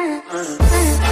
uh, uh, uh.